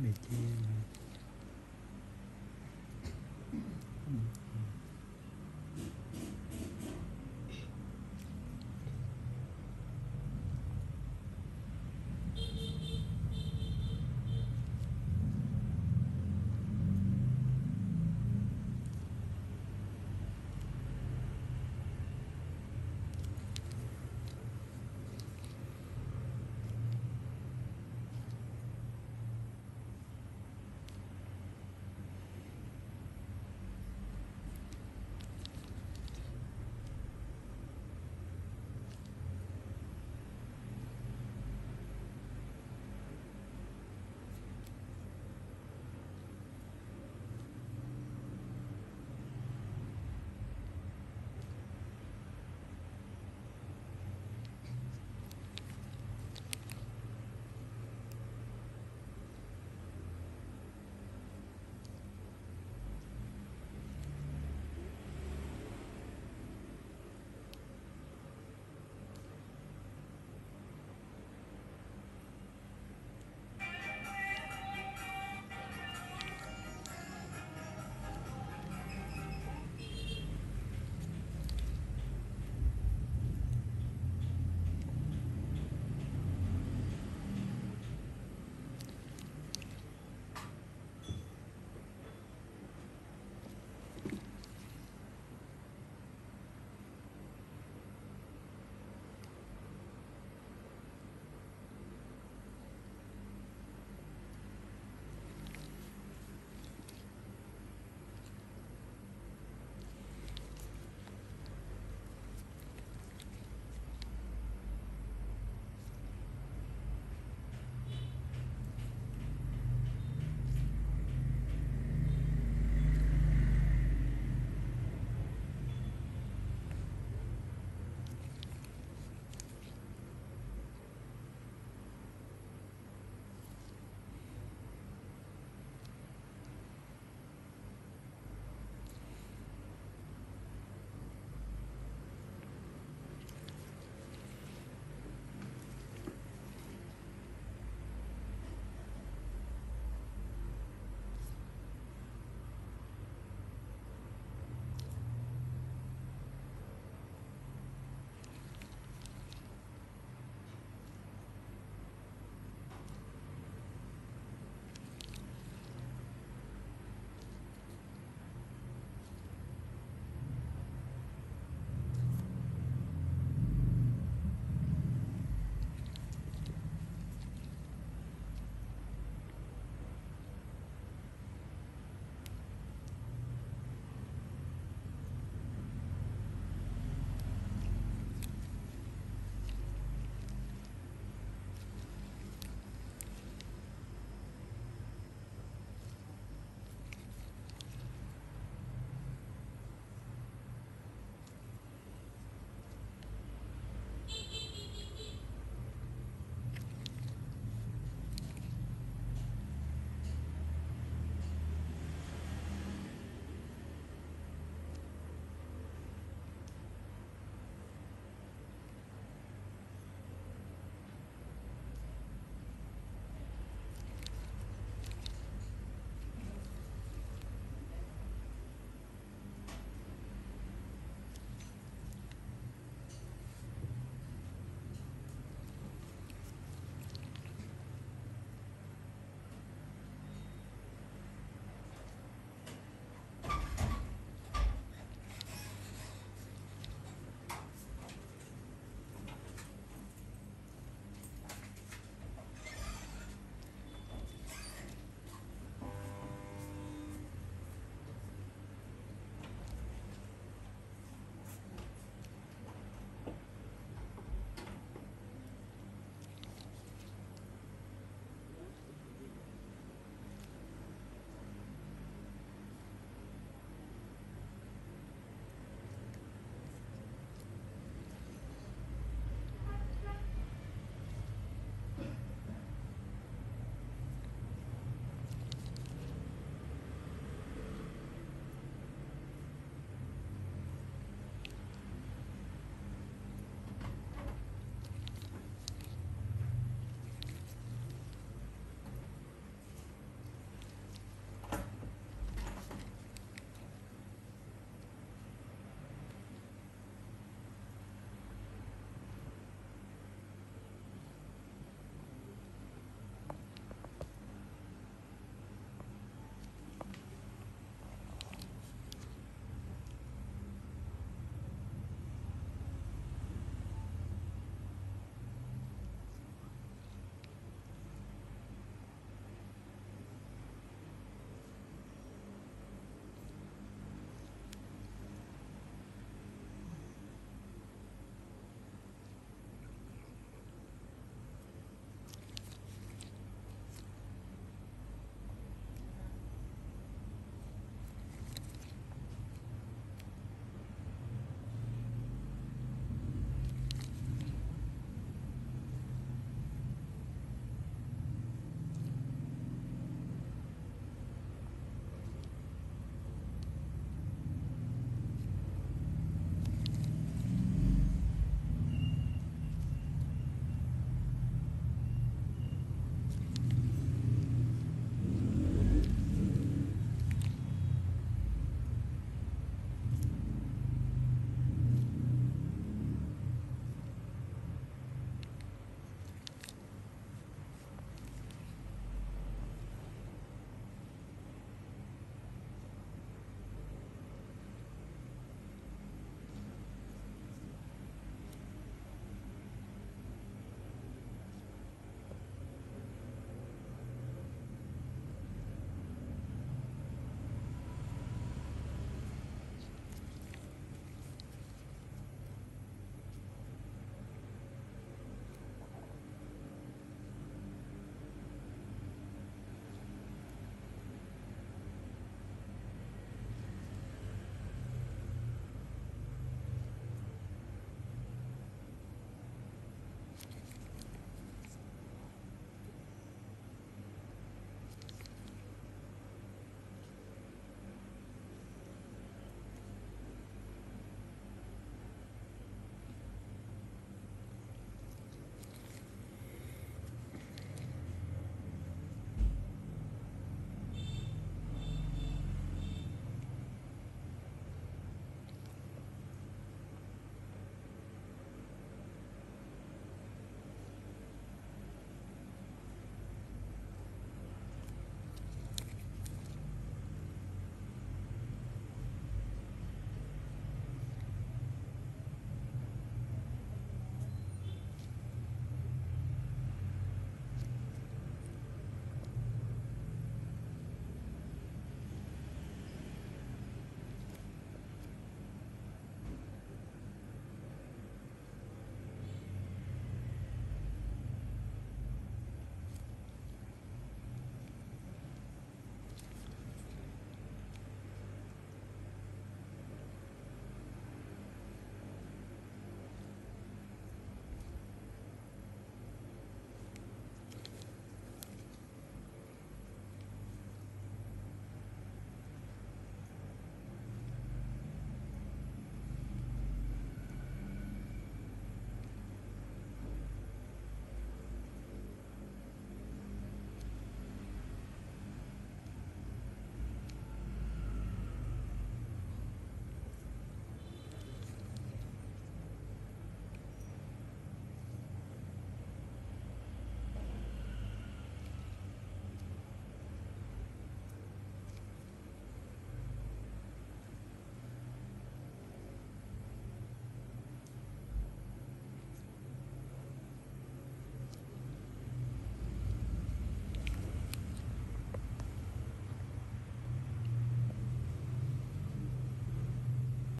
每天，嗯。